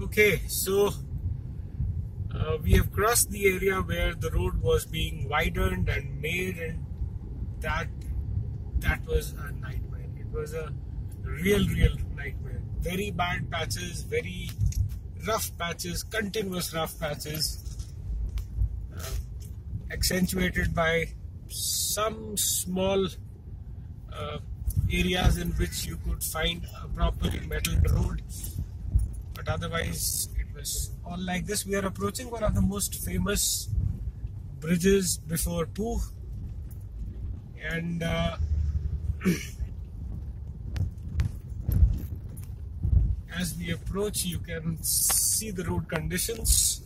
Okay, so uh, we have crossed the area where the road was being widened and made, and that that was a nightmare. It was a real, real nightmare. Very bad patches, very rough patches, continuous rough patches, uh, accentuated by some small uh, areas in which you could find a properly metalled road but otherwise it was all like this. We are approaching one of the most famous bridges before Pooh. And uh, as we approach you can see the road conditions.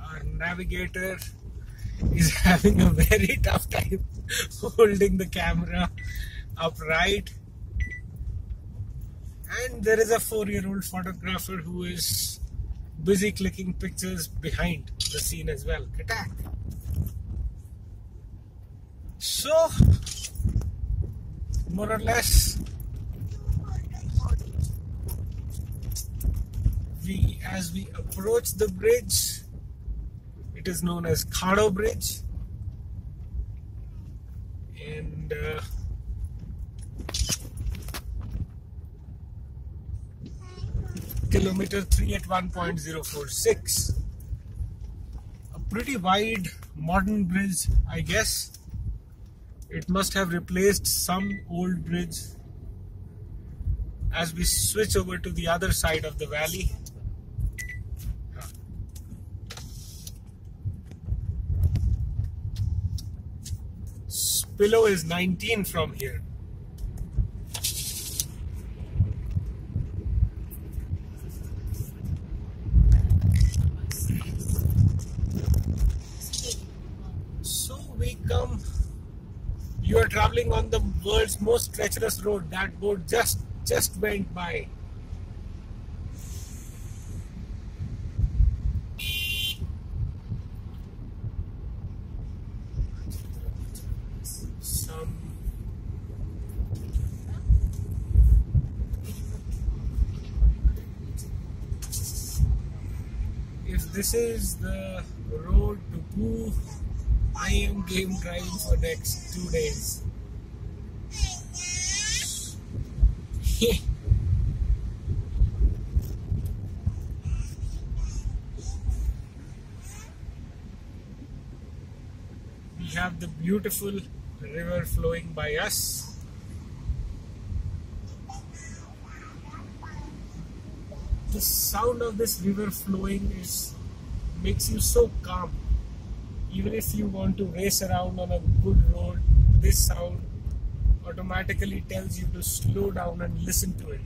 Our navigator is having a very tough time holding the camera upright and there is a four-year-old photographer who is busy clicking pictures behind the scene as well. Attack. So more or less we as we approach the bridge it is known as Khado Bridge. And uh, kilometer 3 at 1.046 a pretty wide modern bridge I guess. It must have replaced some old bridge. As we switch over to the other side of the valley. Spillo is 19 from here so we come you are traveling on the world's most treacherous road. That boat just just went by. If this is the road to Pooh, I am game driving for next two days. we have the beautiful river flowing by us. The sound of this river flowing is makes you so calm. Even if you want to race around on a good road, this sound automatically tells you to slow down and listen to it.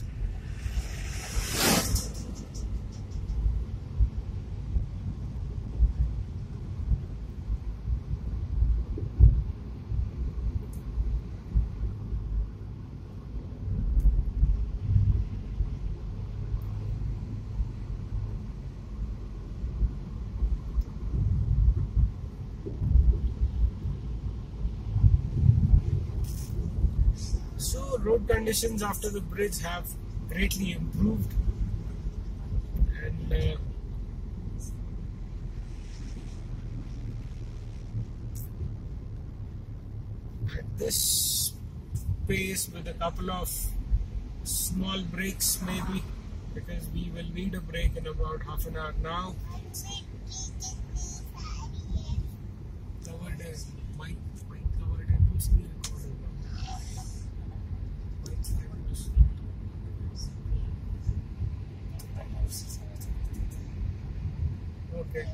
So road conditions after the bridge have greatly improved, and uh, at this pace with a couple of small breaks maybe because we will need a break in about half an hour now. Covered as mic, mic covered and who's being recorded now? Mic's able to see. Okay.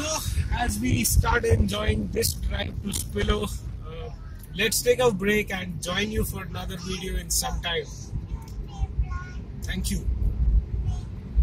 So, as we start enjoying this drive to Spillo, uh, let's take a break and join you for another video in some time. Thank you.